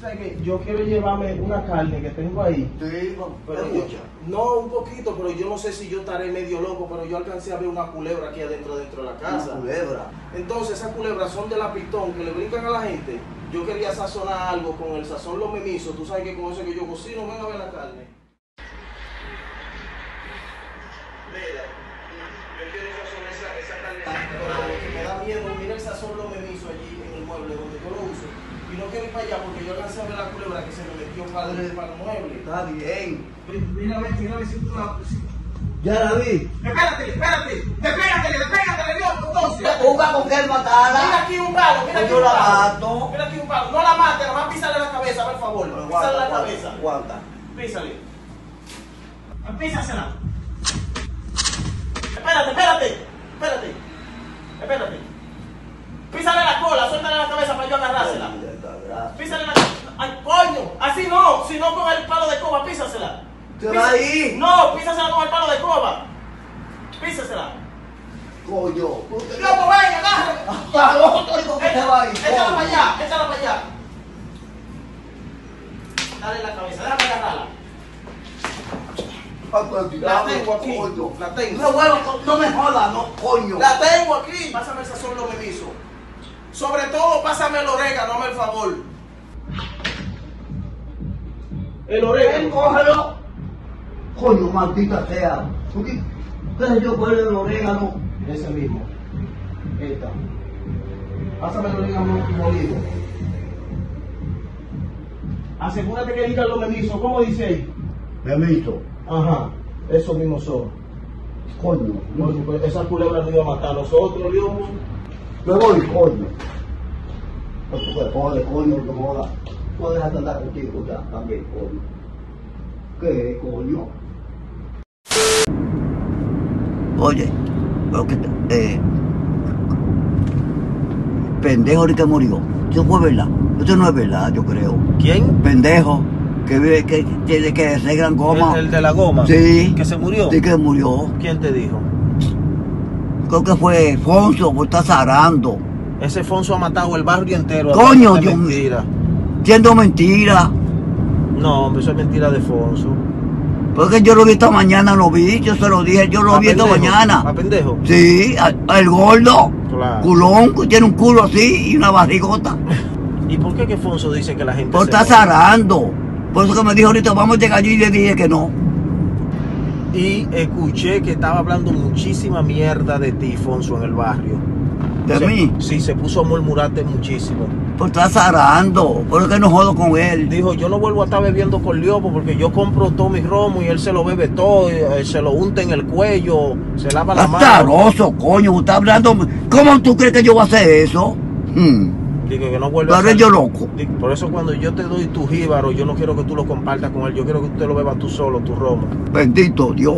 ¿Sabes qué? Yo quiero llevarme una carne que tengo ahí. Sí, Pero yo- no, un poquito, pero yo no sé si yo estaré medio loco, pero yo alcancé a ver una culebra aquí adentro dentro de la Una casa. culebra. Entonces esas culebras son de la pitón que le brincan a la gente. Yo quería sazonar algo con el sazón los memisos. Tú sabes que con eso que yo cocino, ven a ver la carne. Mira, yo quiero sazonar esa, esa carne. Pero lo que me da miedo, mira el sazón los memisos allí en el mueble donde yo lo uso. Y no quiero ir para allá porque yo alcancé a ver la culebra que se me metió el, para el mueble. Está bien. Mira a ver, mira a ver si tú la... Ya la vi. Espérate, espérate, despégate, despégate, Dios, entonces. Juega con que Mira aquí un palo, mira aquí Yo un la mato. Mira aquí un palo. No la mate, nada más písale la cabeza, por favor. Písale la cabeza. Aguanta. Písale. Písasela. Espérate, espérate. Espérate. Espérate. Písale la cola, suéltale la cabeza para yo agarrársela. Písale la Ay, coño. Así no, sino con el palo de coba, písasela. ¿Te va ahí? No, písasela con el palo de coba. Písasela. Coño. Loco, venga, agárrame. Hasta que te va ahí. Échala para allá, échala para allá. Dale la cabeza, déjame agarrarla. La tengo aquí, Coño. la tengo. No, bueno, no me jodas, no, coño. La tengo aquí. Pásame el sazón lo memiso. Sobre todo, pásame el orégano, el favor. El orégano. cógelo. Coño, maldita sea. ¿Por qué? ¿Qué sé yo es el orégano? Ese mismo. Esta. Pásame el orégano molido. Asegúrate que diga lo memiso. ¿Cómo dice ahí? Permiso. Ajá. Eso mismo son. Coño. No, pues, esa culebra no iba a matar a nosotros, Dios. Me voy, coño. No joder, coño, no jodas. De andar contigo ya, también, coño. ¿Qué, coño? Oye, lo que te- eh, pendejo ahorita murió. Eso fue verdad. Eso no es verdad, yo creo. ¿Quién? Pendejo, que vive, que tiene que hacer gran goma. El, el de la goma. Sí. Que se murió. Sí que murió. ¿Quién te dijo? Creo que fue Fonso, por estar zarando. Ese Fonso ha matado el barrio entero. Coño, Dios mío. Siendo mentira. No, hombre, eso es mentira de Fonso. Porque yo lo vi esta mañana, lo vi, yo se lo dije, yo lo ¿A vi esta mañana. ¿A pendejo? Sí, el gordo. Claro. Culón, que tiene un culo así y una barrigota. ¿Y por qué que Fonso dice que la gente Por estar muere? zarando. Por eso que me dijo ahorita, vamos a llegar allí y le dije que no. Y escuché que estaba hablando muchísima mierda de ti, Fonso, en el barrio. De Se- mí. Sí, se puso a murmurarte muchísimo. Por estar zarando. Por que no jodo con él. Dijo, yo no vuelvo a estar bebiendo con Liopo porque yo compro todo mi romo y él se lo bebe todo, y, eh, se lo unta en el cuello, se lava la mano. Azaroso, coño, usted hablando. ¿Cómo tú crees que yo voy a hacer eso? Hmm. Digo que no vuelve Pero salir. yo loco. Por eso cuando yo te doy tu jíbaro, yo no quiero que tú lo compartas con él, yo quiero que tú te lo bebas tú solo, tu romo. Bendito Dios.